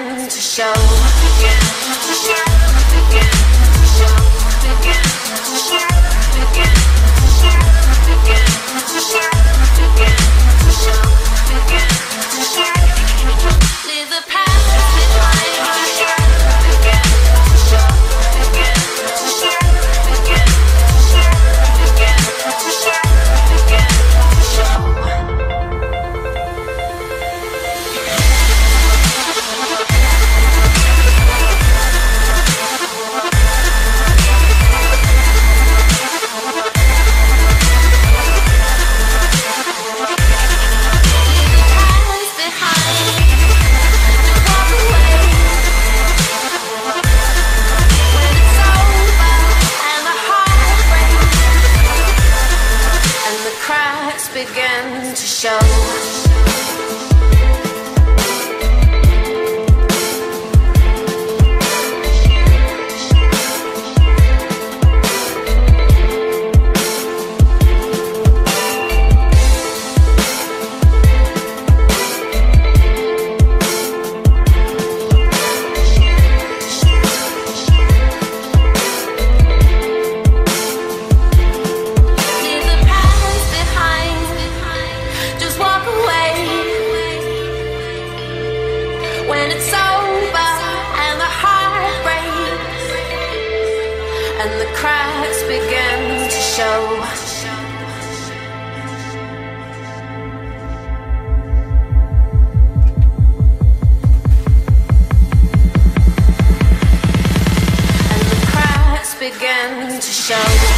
to show. To show. To show. To show. To show. cracks begin to show. begin to show.